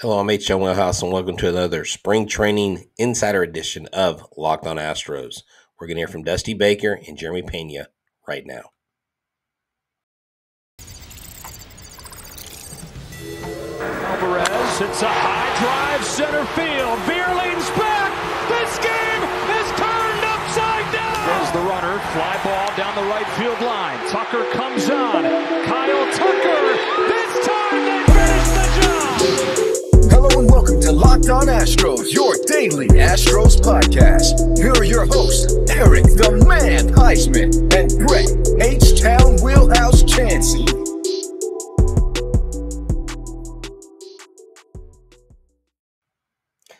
Hello, I'm H Town Wheelhouse, and welcome to another spring training insider edition of Locked On Astros. We're going to hear from Dusty Baker and Jeremy Pena right now. Alvarez hits a high drive center field. Vierling's to Locked On Astros, your daily Astros podcast. Here are your hosts, Eric the Man Huysman and Brett H Town Wheelhouse Chancey.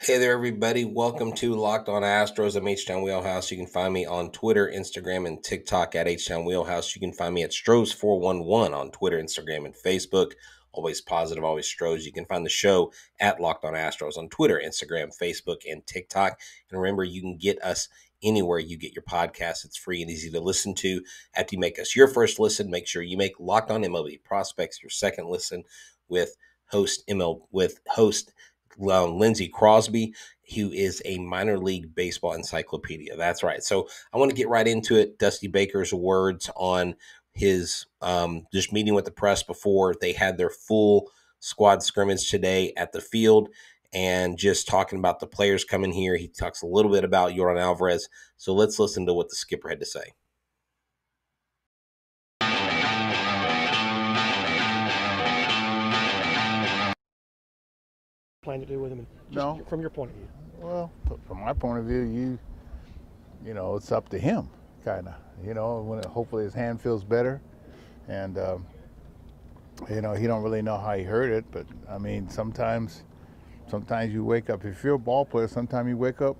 Hey there, everybody. Welcome to Locked On Astros. I'm H Town Wheelhouse. You can find me on Twitter, Instagram, and TikTok at H Town Wheelhouse. You can find me at Stros411 on Twitter, Instagram, and Facebook. Always positive, always Stros. You can find the show at Locked On Astros on Twitter, Instagram, Facebook, and TikTok. And remember, you can get us anywhere you get your podcast. It's free and easy to listen to. After you make us your first listen, make sure you make Locked On MLB Prospects your second listen with host ML with host um, Lindsey Crosby, who is a minor league baseball encyclopedia. That's right. So I want to get right into it. Dusty Baker's words on his um, just meeting with the press before they had their full squad scrimmage today at the field and just talking about the players coming here. He talks a little bit about Yordan Alvarez. So let's listen to what the skipper had to say. plan to do with him? No. From your point of view. Well, from my point of view, you, you know, it's up to him, kind of. You know, when it, hopefully his hand feels better, and um, you know he don't really know how he hurt it, but I mean sometimes, sometimes you wake up. If you're a ball player, sometimes you wake up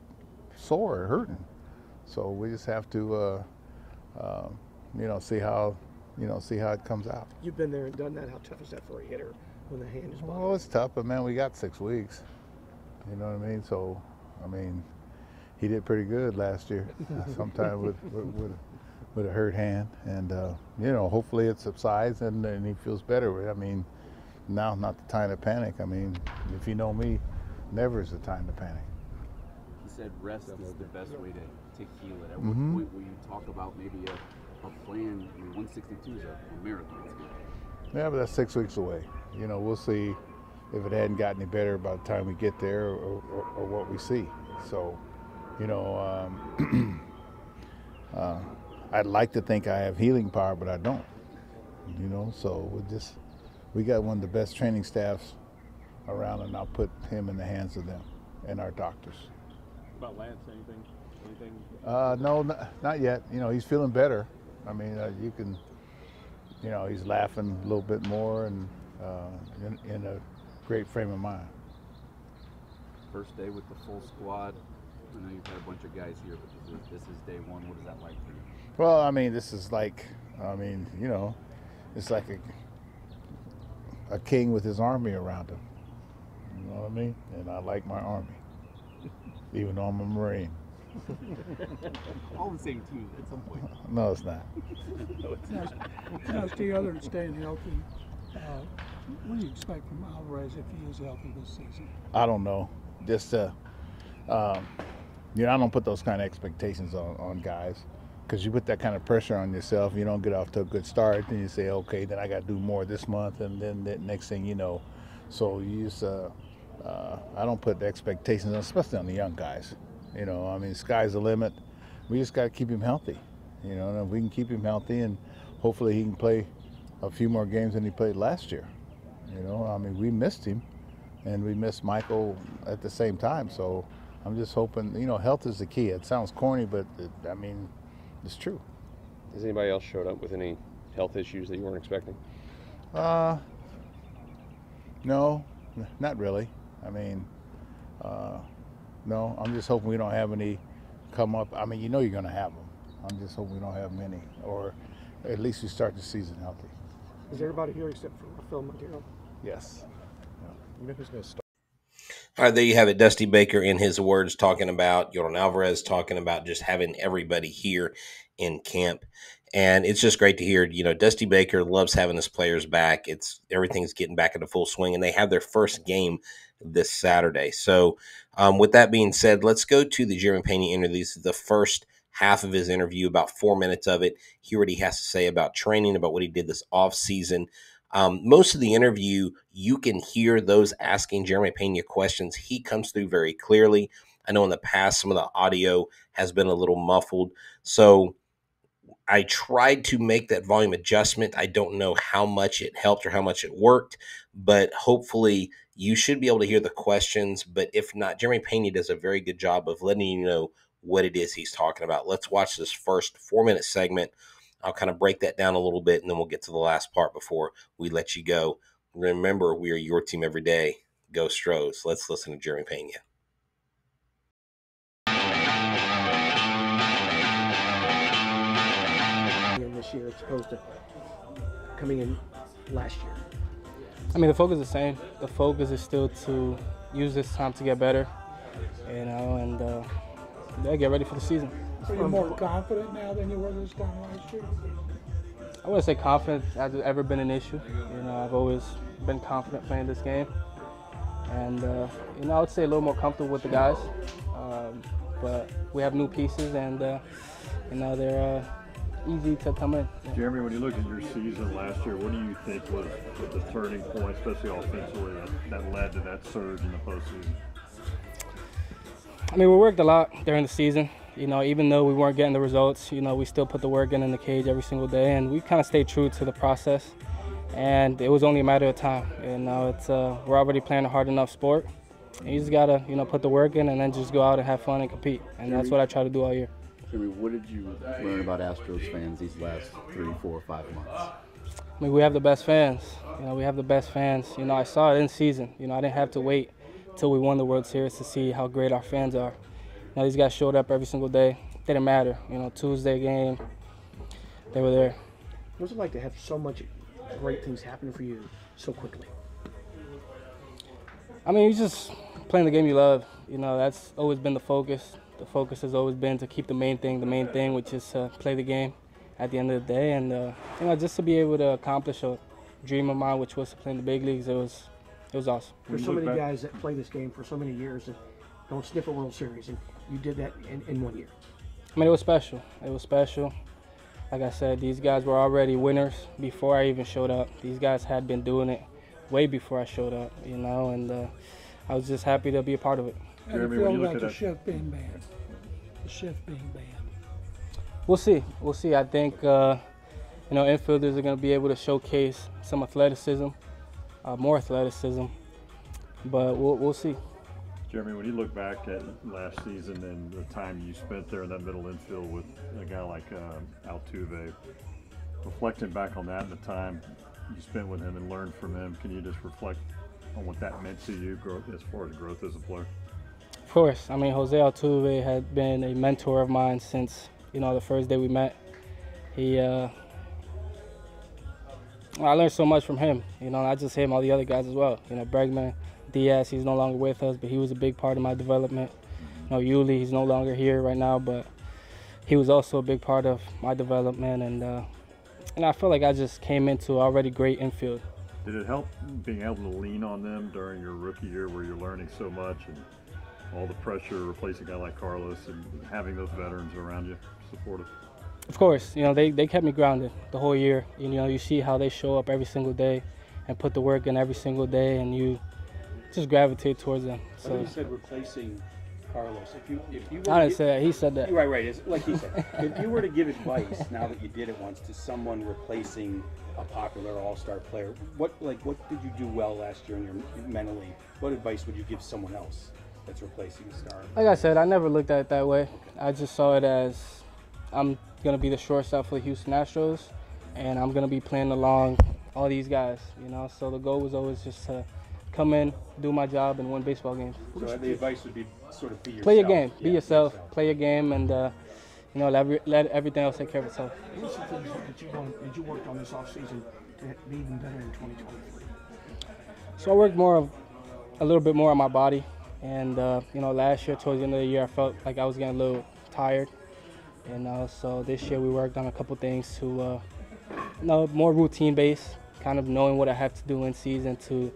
sore or hurting. So we just have to, uh, uh, you know, see how, you know, see how it comes out. You've been there and done that. How tough is that for a hitter when the hand is? Well, it's tough, but man, we got six weeks. You know what I mean? So, I mean, he did pretty good last year. Sometime with, with with with a hurt hand, and uh, you know, hopefully it subsides and, and he feels better. I mean, now not the time to panic. I mean, if you know me, never is the time to panic. He said rest is the best way to, to heal it. At Mhm. what point will you talk about maybe a, a plan? I mean, 162 is a, a mirathon. It's good. Yeah, but that's six weeks away. You know, we'll see if it hadn't gotten any better by the time we get there or, or, or what we see. So, you know, um, uh, I'd like to think I have healing power, but I don't. You know, so we just we got one of the best training staffs around, and I'll put him in the hands of them and our doctors. About Lance, anything? Anything? Uh, no, not, not yet. You know, he's feeling better. I mean, uh, you can, you know, he's laughing a little bit more and uh, in, in a great frame of mind. First day with the full squad. I know you've had a bunch of guys here, but this is, this is day one. What is that like for you? Well, I mean, this is like, I mean, you know, it's like a, a king with his army around him. You know what I mean? And I like my army, even though I'm a Marine. All the same team at some point. No, it's not. No, it's not. Dusty, other than staying healthy, uh, what do you expect from Alvarez if he is healthy this season? I don't know. Just, uh, um, you know, I don't put those kind of expectations on, on guys because you put that kind of pressure on yourself. You don't get off to a good start, then you say, okay, then I got to do more this month, and then the next thing you know, so you just, uh, uh, I don't put the expectations, especially on the young guys. You know, I mean, sky's the limit. We just got to keep him healthy. You know, and if we can keep him healthy, and hopefully he can play a few more games than he played last year. You know, I mean, we missed him and we missed Michael at the same time. So I'm just hoping, you know, health is the key. It sounds corny, but it, I mean, it's true. Has anybody else showed up with any health issues that you weren't expecting? Uh, no, n- not really. I mean, uh, no, I'm just hoping we don't have any come up. I mean, you know, you're going to have them. I'm just hoping we don't have many, or at least we start the season healthy. Is everybody here except for Phil Montero? Yes. You know who's going to start? All right, there you have it. Dusty Baker in his words talking about Yordan Alvarez, talking about just having everybody here in camp. And it's just great to hear. You know, Dusty Baker loves having his players back. It's everything's getting back into full swing, and they have their first game this Saturday. So, um, with that being said, let's go to the Jeremy Pena interview. This is the first half of his interview, about four minutes of it. Hear what he has to say about training, about what he did this off season. Um, most of the interview, you can hear those asking Jeremy Pena questions. He comes through very clearly. I know in the past some of the audio has been a little muffled. So I tried to make that volume adjustment. I don't know how much it helped or how much it worked, but hopefully you should be able to hear the questions. But if not, Jeremy Pena does a very good job of letting you know what it is he's talking about. Let's watch this first four minute segment. I'll kind of break that down a little bit and then we'll get to the last part before we let you go. Remember, we are your team every day. Go Stros. Let's listen to Jeremy Pena. This year, as opposed to coming in last year. I mean, the focus is the same. The focus is still to use this time to get better, you know, and uh, yeah, get ready for the season. Are you more confident now than you were this time last year? I wouldn't say confidence hasn't ever been an issue. You know, I've always been confident playing this game, and uh, you know, I would say a little more comfortable with the guys. Um, but we have new pieces, and uh, you know, they're uh, easy to come in. Yeah. Jeremy, when you look at your season last year, what do you think was, was the turning point, especially offensively, that, that led to that surge in the postseason? I mean, we worked a lot during the season. You know, even though we weren't getting the results, you know, we still put the work in in the cage every single day, and we kind of stayed true to the process. And it was only a matter of time. You know, it's uh, we're already playing a hard enough sport. And you just gotta, you know, put the work in, and then just go out and have fun and compete. And that's what I try to do all year. Jimmy, what did you learn about Astros fans these last three, four, five months? I mean, we have the best fans. You know, we have the best fans. You know, I saw it in season. You know, I didn't have to wait until we won the World Series to see how great our fans are. Know, these guys showed up every single day. Didn't matter. You know, Tuesday game, they were there. What's it like to have so much great things happen for you so quickly? I mean, you just playing the game you love. You know, that's always been the focus. The focus has always been to keep the main thing the main thing, which is to play the game at the end of the day. And, uh, you know, just to be able to accomplish a dream of mine, which was to play in the big leagues, it was, it was awesome. There's so many guys that play this game for so many years that don't sniff a World Series, and you did that in, in one year. I mean, it was special. It was special. Like I said, these guys were already winners before I even showed up. These guys had been doing it way before I showed up, you know, and uh, I was just happy to be a part of it. How do you feel about the shift being banned? The shift being banned. We'll see. We'll see. I think uh, you know infielders are going to be able to showcase some athleticism, uh, more athleticism, but we'll we'll see. Jeremy, when you look back at last season and the time you spent there in that middle infield with a guy like uh, Altuve, reflecting back on that and the time you spent with him and learned from him, can you just reflect on what that meant to you as far as growth as a player? Of course. I mean, Jose Altuve had been a mentor of mine since, you know, the first day we met. He, uh, I learned so much from him, you know, not just him, all the other guys as well. You know, Bregman, Diaz, he's no longer with us, but he was a big part of my development. You know, Yuli, he's no longer here right now, but he was also a big part of my development, and uh, and I feel like I just came into already great infield. Did it help being able to lean on them during your rookie year, where you're learning so much and all the pressure replacing a guy like Carlos and having those veterans around you supportive? Of course, you know they, they kept me grounded the whole year. You know, you see how they show up every single day and put the work in every single day, and you just gravitate towards them. So you said replacing Carlos. If you if you I didn't say that. He said that. Right, right. It's like he said. if you were to give advice now that you did it once to someone replacing a popular All-Star player, what like what did you do well last year in your mentally? What advice would you give someone else that's replacing a star? Like I said, I never looked at it that way. I just saw it as I'm gonna be the shortstop for the Houston Astros, and I'm gonna be playing along all these guys. You know, so the goal was always just to come in, do my job, and win baseball games. So the advice would be sort of be yourself. Play your game, Yeah, be yourself, play your game, and uh, you know let, every, let everything else take care of itself. What's the things that you, want, that you worked on this offseason to be even better in 2023? So I worked more of a little bit more on my body, and uh, you know last year towards the end of the year I felt like I was getting a little tired, You know, so this year we worked on a couple things to, uh, you know, more routine based, kind of knowing what I have to do in season to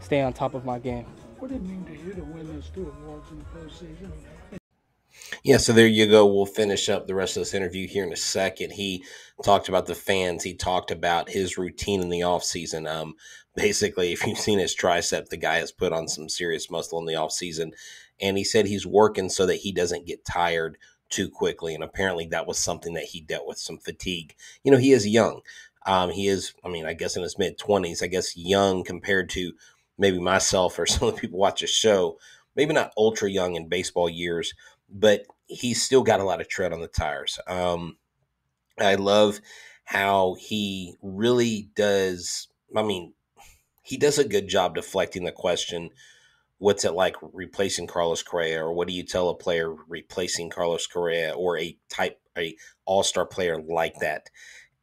stay on top of my game. What did it mean to you to win those two awards in the postseason? Yeah, so there you go. We'll finish up the rest of this interview here in a second. He talked about the fans. He talked about his routine in the offseason. Um, basically, if you've seen his tricep, the guy has put on some serious muscle in the offseason. And he said he's working so that he doesn't get tired too quickly. And apparently that was something that he dealt with some fatigue. You know, he is young. Um, he is, I mean, I guess in his mid 20s, I guess young compared to maybe myself or some of the people watch the show. Maybe not ultra young in baseball years, but he's still got a lot of tread on the tires. Um, I love how he really does. I mean, he does a good job deflecting the question what's it like replacing Carlos Correa, or what do you tell a player replacing Carlos Correa, or a type a All Star player like that?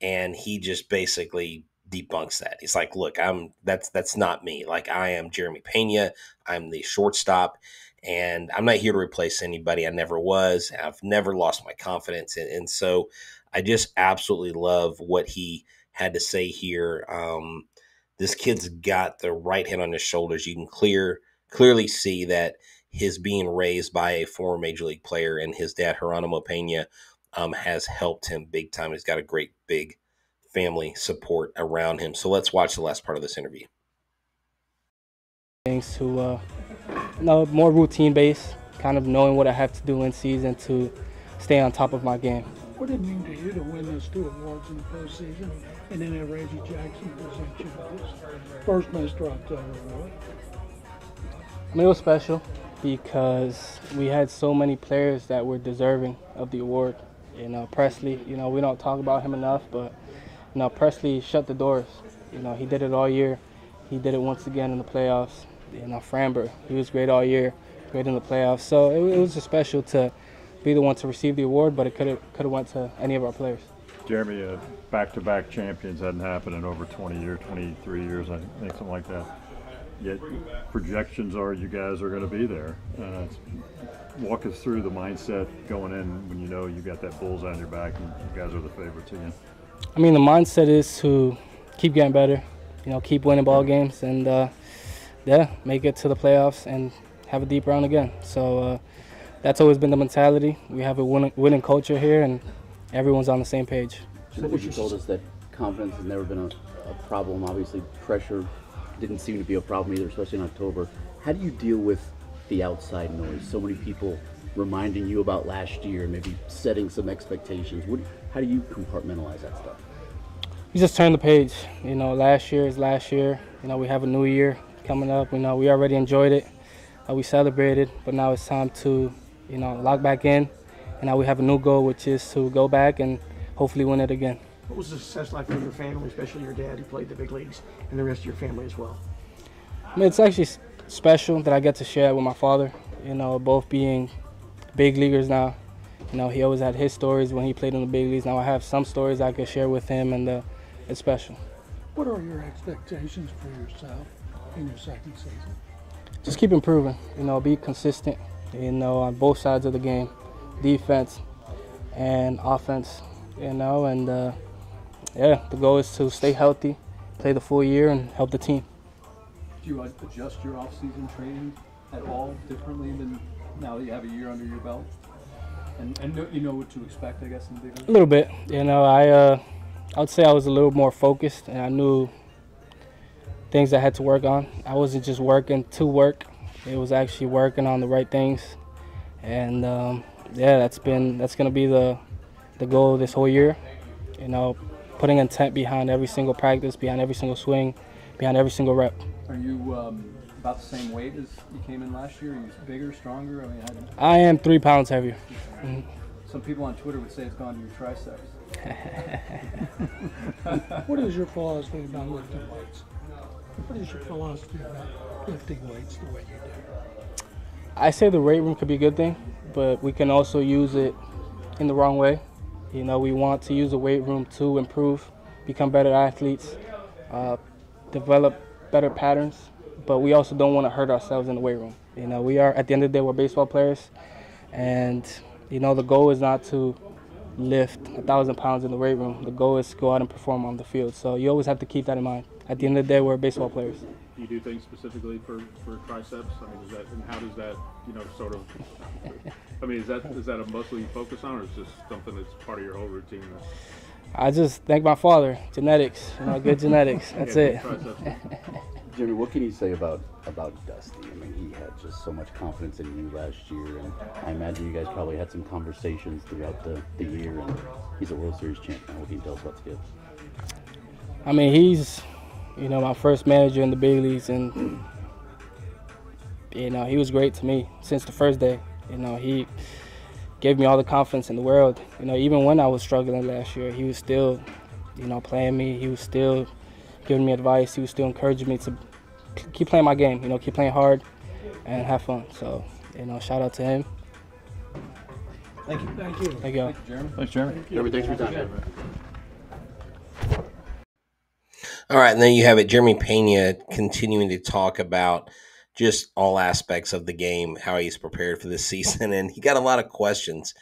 And he just basically debunks that. He's like, "Look, I'm that's that's not me. Like I am Jeremy Pena. I'm the shortstop." And I'm not here to replace anybody. I never was. I've never lost my confidence. And, and so I just absolutely love what he had to say here. Um, this kid's got the right hand on his shoulders. You can clear clearly see that his being raised by a former major league player and his dad Geronimo Pena um, has helped him big time. He's got a great big family support around him. So let's watch the last part of this interview. Things to uh, no more routine based, kind of knowing what I have to do in season to stay on top of my game. What did it mean to you to win those two awards in the postseason and then have Reggie Jackson present you with this first Mr. October award? I mean, it was special because we had so many players that were deserving of the award. You know, Pressly, you know, we don't talk about him enough, but, you know, Pressly shut the doors. You know, he did it all year. He did it once again in the playoffs. You know, Framber, he was great all year, great in the playoffs. So it, it was just special to be the one to receive the award, but it could have could have went to any of our players. Jeremy, uh, back-to-back champions hadn't happened in over 20 years, 23 years, I think, something like that. Yet projections are you guys are going to be there. Uh, walk us through the mindset going in when you know you got that bullseye on your back and you guys are the favorites again. I mean, the mindset is to keep getting better, you know, keep winning ball games, and uh, yeah, make it to the playoffs and have a deep round again. So uh, that's always been the mentality. We have a winning, winning culture here, and everyone's on the same page. You told us that confidence has never been a, a problem. Obviously, pressure didn't seem to be a problem either, especially in October. How do you deal with the outside noise? So many people reminding you about last year, maybe setting some expectations. What, how do you compartmentalize that stuff? You just turn the page. You know, last year is last year. You know, we have a new year coming up. You know, we already enjoyed it. Uh, we celebrated, but now it's time to, you know, lock back in. And now we have a new goal, which is to go back and hopefully win it again. What was the success like for your family, especially your dad who played the big leagues, and the rest of your family as well? I mean, it's actually special that I get to share it with my father. You know, both being big leaguers now. You know, he always had his stories when he played in the big leagues. Now I have some stories I can share with him, and uh, it's special. What are your expectations for yourself in your second season? Just keep improving. You know, be consistent. You know, on both sides of the game, defense and offense. You know, and uh, yeah, the goal is to stay healthy, play the full year, and help the team. Do you adjust your off-season training at all differently than now that you have a year under your belt? And, and you know what to expect, I guess, in the big league? A little bit. You know, I uh, I would say I was a little more focused, and I knew things I had to work on. I wasn't just working to work; it was actually working on the right things. And um, yeah, that's been that's gonna be the the goal this whole year. You know, putting intent behind every single practice, behind every single swing, behind every single rep. Are you um, about the same weight as you came in last year? Are you bigger, stronger? I mean, I am three pounds heavier. Some people on Twitter would say it's gone to your triceps. what is your philosophy about lifting weights? What is your philosophy about lifting weights the way you do? I say the weight room could be a good thing, but we can also use it in the wrong way. You know, we want to use the weight room to improve, become better athletes, uh, develop better patterns, but we also don't want to hurt ourselves in the weight room. You know, we are at the end of the day we're baseball players, and you know the goal is not to lift a thousand pounds in the weight room. The goal is to go out and perform on the field. So you always have to keep that in mind. At the end of the day, we're baseball players. Do you do things specifically for, for triceps? I mean, is that and how does that you know sort of? I mean, is that is that a muscle you focus on, or is just something that's part of your whole routine? I just thank my father. Genetics, you know, good genetics. That's it. Jimmy, what can you say about about Dusty? I mean, he had just so much confidence in you last year, and I imagine you guys probably had some conversations throughout the, the year. And he's a World Series champion. What can you tell us about kid? I mean, he's you know my first manager in the big leagues, and you know he was great to me since the first day. You know he gave me all the confidence in the world. You know, even when I was struggling last year, he was still, you know, playing me. He was still giving me advice. He was still encouraging me to keep playing my game. You know, keep playing hard and have fun. So, you know, shout out to him. Thank you. Thank you. Thank you. Jeremy. Thanks, Jeremy. Jeremy, thanks for your time. All right, and then you have it, Jeremy Pena continuing to talk about just all aspects of the game, how he's prepared for this season, and he got a lot of questions.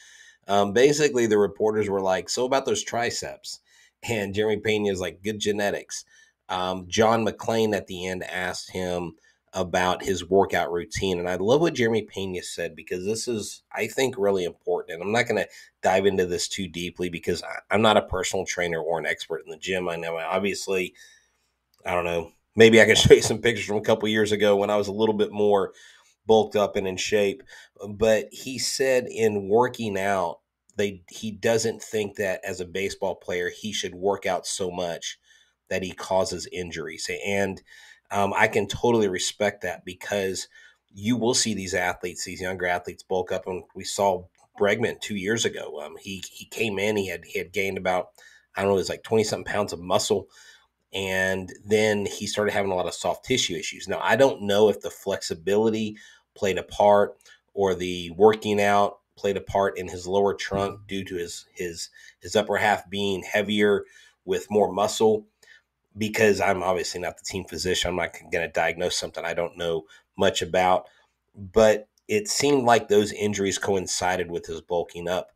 Um, basically, the reporters were like, "So about those triceps?" And Jeremy Pena is like, "Good genetics." Um, John McClain at the end asked him about his workout routine, and I love what Jeremy Pena said because this is, I think, really important. And I'm not going to dive into this too deeply because I, I'm not a personal trainer or an expert in the gym. I know, obviously, I don't know maybe I can show you some pictures from a couple years ago when I was a little bit more bulked up and in shape. But he said in working out, they he doesn't think that as a baseball player he should work out so much that he causes injuries. And um, I can totally respect that because you will see these athletes, these younger athletes, bulk up. And we saw Bregman two years ago. Um, he he came in, he had he had gained about I don't know, it was like twenty something pounds of muscle and then he started having a lot of soft tissue issues. Now, I don't know if the flexibility played a part or the working out played a part in his lower trunk due to his his his upper half being heavier with more muscle because I'm obviously not the team physician. I'm not going to diagnose something I don't know much about, but it seemed like those injuries coincided with his bulking up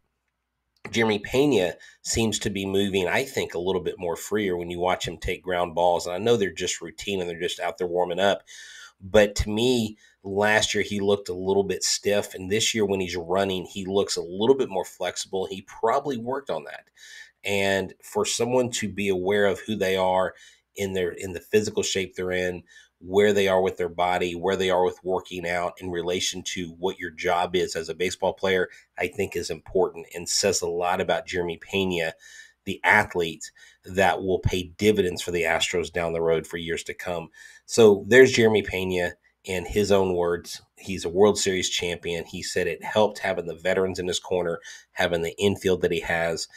Jeremy Pena seems to be moving, I think, a little bit more freer when you watch him take ground balls. And I know they're just routine and they're just out there warming up. But to me, last year he looked a little bit stiff. And this year, when he's running, he looks a little bit more flexible. He probably worked on that. And for someone to be aware of who they are in their in the physical shape they're in, where they are with their body, where they are with working out in relation to what your job is as a baseball player, I think is important and says a lot about Jeremy Pena, the athlete that will pay dividends for the Astros down the road for years to come. So there's Jeremy Pena in his own words. He's a World Series champion. He said it helped having the veterans in his corner, having the infield that he has.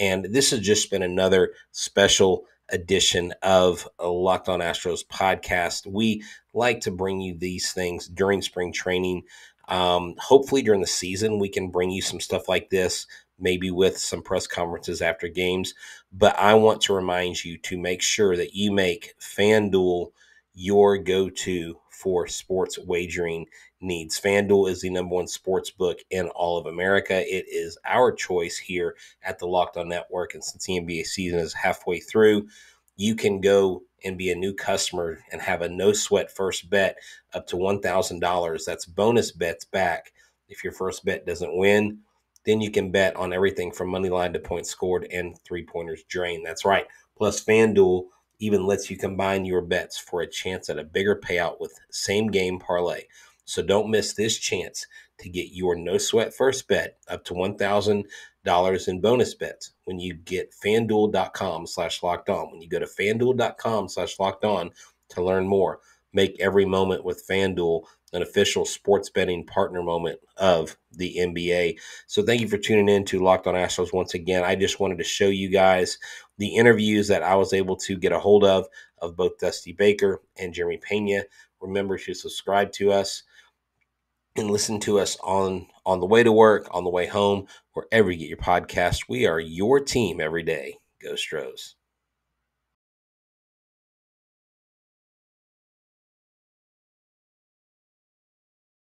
And this has just been another special edition of Locked On Astros podcast. We like to bring you these things during spring training. Um, hopefully, during the season, we can bring you some stuff like this, maybe with some press conferences after games. But I want to remind you to make sure that you make FanDuel your go to for sports wagering needs. FanDuel is the number one sports book in all of America. It is our choice here at the Locked On Network. And since the NBA season is halfway through, you can go and be a new customer and have a no sweat first bet up to $1,000. That's bonus bets back. If your first bet doesn't win, then you can bet on everything from money line to points scored and three pointers drained. That's right. Plus, FanDuel even lets you combine your bets for a chance at a bigger payout with same game parlay. So don't miss this chance to get your no sweat first bet up to $1,000 in bonus bets when you get fanduel.com slash locked on. When you go to fanduel.com slash locked on to learn more, make every moment with FanDuel an official sports betting partner moment of the NBA. So thank you for tuning in to Locked on Astros once again. I just wanted to show you guys the interviews that I was able to get a hold of of both Dusty Baker and Jeremy Pena. Remember to subscribe to us and listen to us on on the way to work, on the way home, wherever you get your podcast. We are your team every day. Go Stros.